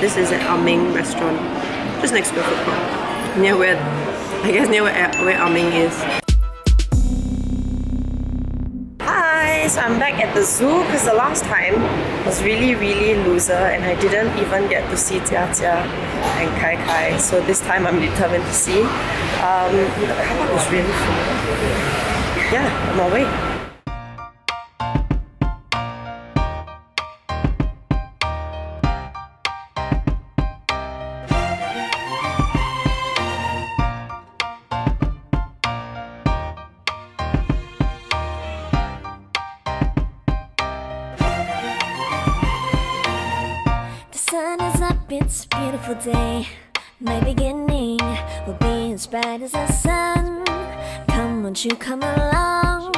This is an Aming restaurant, just next to the food court. Near where, I guess near where, where Aming is. Hi, so I'm back at the zoo because the last time was really, really loser and I didn't even get to see Jia Jia and Kai Kai. So this time I'm determined to see. Um, the car park was really full. Yeah, on my way. It's a beautiful day. My beginning will be as bright as the sun. Come, won't you come along?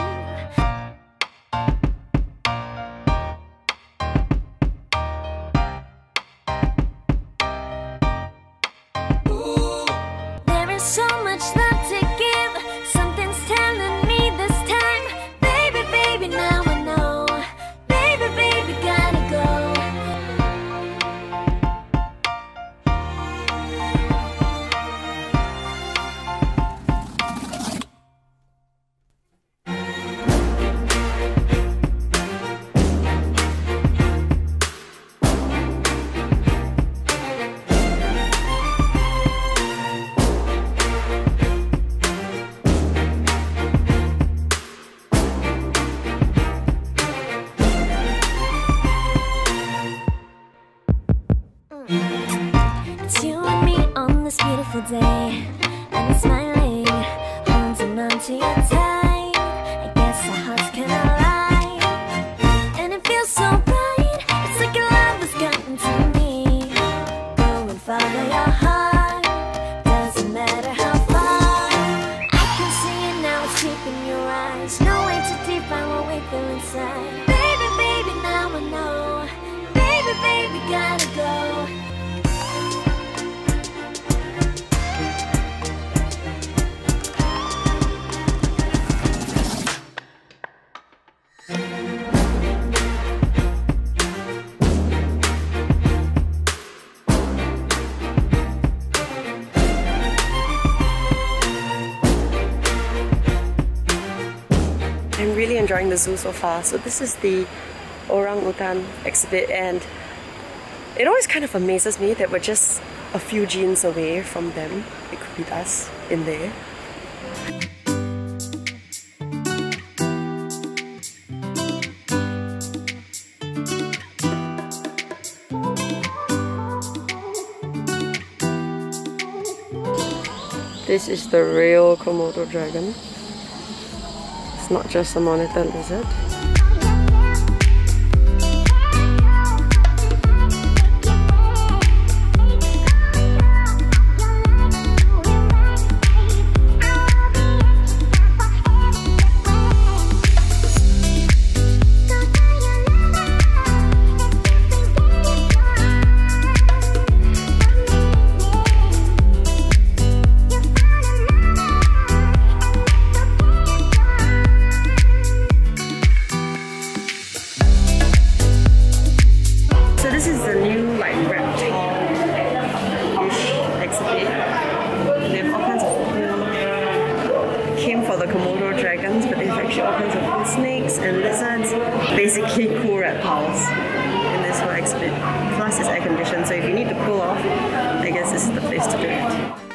The zoo so far. So this is the orang utan exhibit and it always kind of amazes me that we're just a few genes away from them. It could be us in there. This is the real Komodo dragon. Not just a monitor lizard. The Komodo dragons, but they have actually all kinds of snakes and lizards. Basically, cool reptiles in this whole exhibit. Plus, it's air conditioned, so if you need to cool off, I guess this is the place to do it.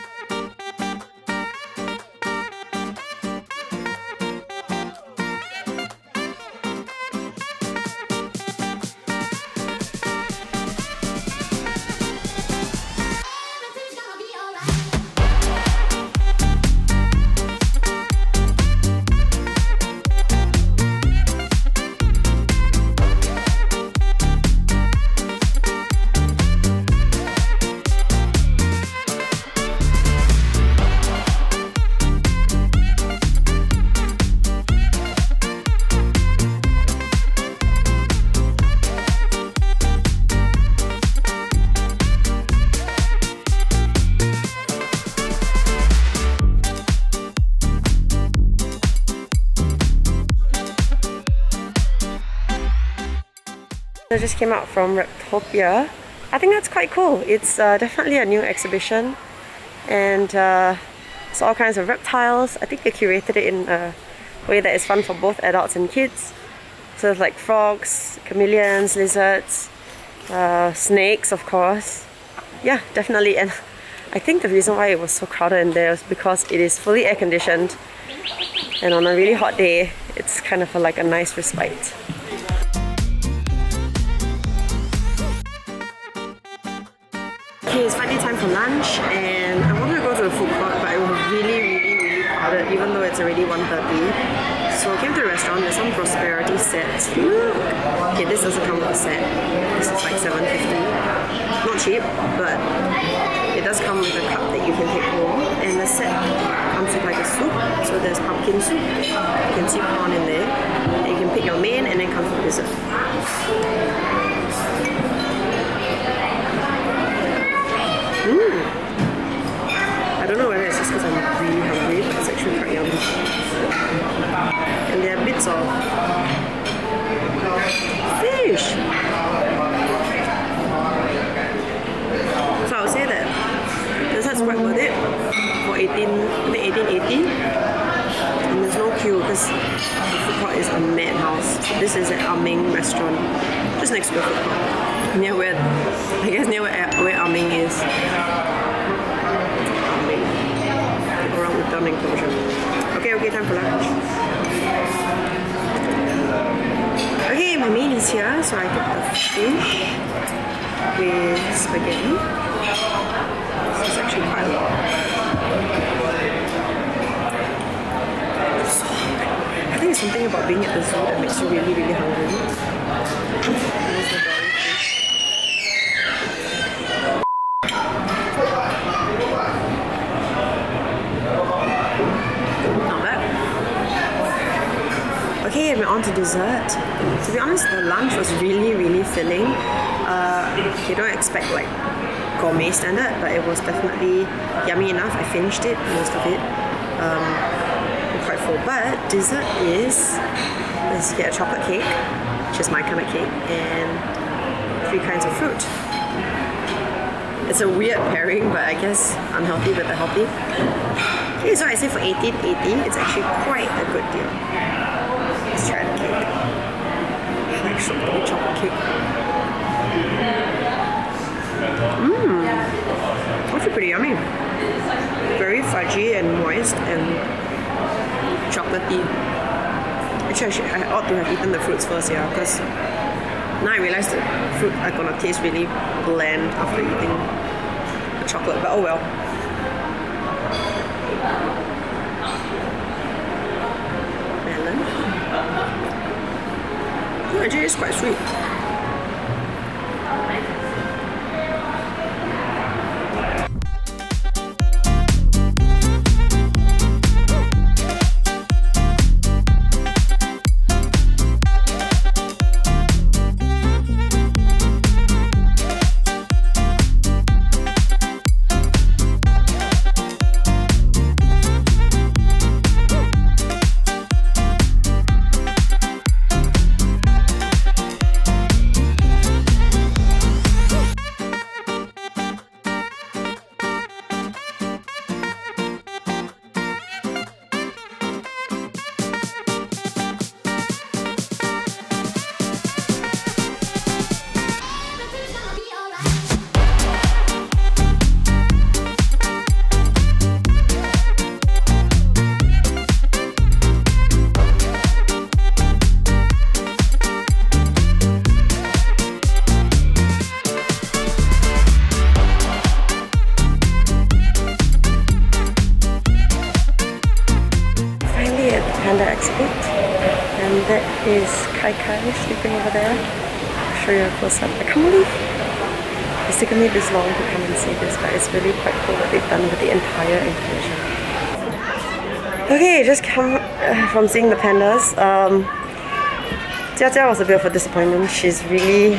I just came out from Reptopia I think that's quite cool. It's uh, definitely a new exhibition and uh, it's all kinds of reptiles. I think they curated it in a way that is fun for both adults and kids. So there's like frogs, chameleons, lizards, uh, snakes of course. Yeah, definitely. And I think the reason why it was so crowded in there was because it is fully air conditioned and on a really hot day, it's kind of a, like a nice respite. Lunch and I wanted to go to the food court but it was really, really, really crowded even though it's already 1.30. So I came to the restaurant, there's some prosperity sets. Look! Okay, this doesn't come with a set. This is like 7.50. Not cheap, but it does come with a cup that you can take home. And the set comes with like a soup. So there's pumpkin soup. You can see prawn in there. And you can pick your main and then comes with dessert. Mmm. Bits of fish. So I would say that this is quite worth it for 18, I think 1880. And there's no queue because the food court is a madhouse. So this is an Aming ah restaurant, just next to the food court. Near where, I guess near where, where ah Aming is. Ah Aming. Around the Dunning enclosure. Okay, okay, time for lunch. Okay, my main is here, so I took the fish with spaghetti. This is actually quite a lot. So, I think it's something about being at the zoo that makes you really, really hungry. On to dessert. To be honest, the lunch was really, really filling. Uh, you don't expect like gourmet standard, but it was definitely yummy enough. I finished it, most of it. Um, I'm quite full. But dessert is, is you get a chocolate cake, which is my kind of cake, and three kinds of fruit. It's a weird pairing, but I guess unhealthy with the healthy. Okay, so I say for 1880, it's actually quite a good deal. Cake. I like strawberry chocolate cake. Mmm. Actually pretty yummy. Very fudgy and moist and chocolatey. Actually, I, I ought to have eaten the fruits first, yeah, because now I realize the fruit are gonna taste really bland after eating the chocolate, but oh well. Oh, actually, it's quite sweet. Close up. I can't believe it's taken me this long to come and see this, but it's really quite cool what they've done with the entire enclosure. Okay, just come uh, from seeing the pandas. Um, Jia Jia was a bit of a disappointment. She's really,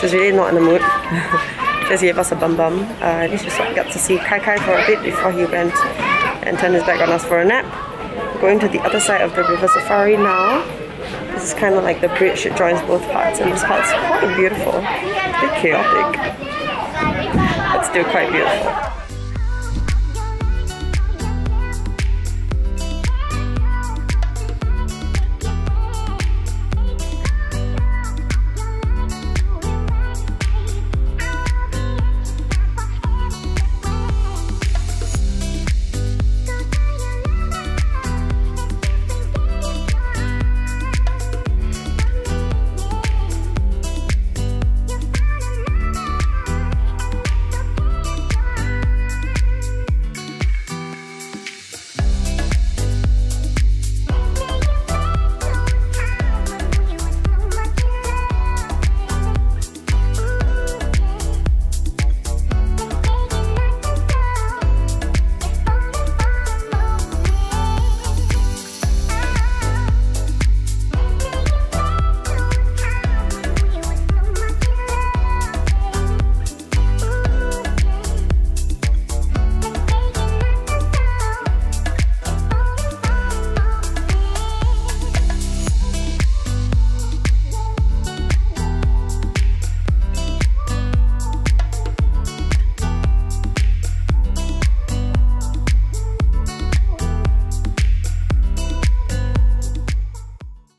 she's really not in the mood. just gave us a bum bum. Uh, at least we got to see Kai Kai for a bit before he went and turned his back on us for a nap. Going to the other side of the river safari now. Is kind of like the bridge that joins both parts, and this part's quite beautiful. bit chaotic, but still quite beautiful.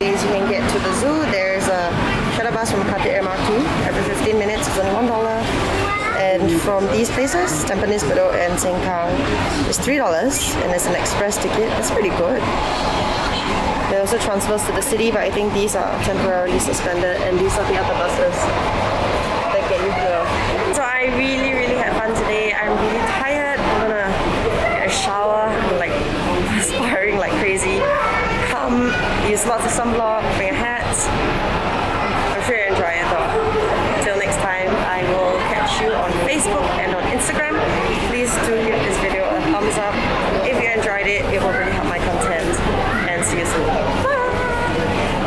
You can get to the zoo. There's a shuttle bus from Khatib MRT. Every 15 minutes is only one dollar. And from these places, Tampines, Bedok, and Sengkang, it's three dollars, and it's an express ticket. That's pretty good. There are also transfers to the city, but I think these are temporarily suspended, and these are the other buses časa sem bila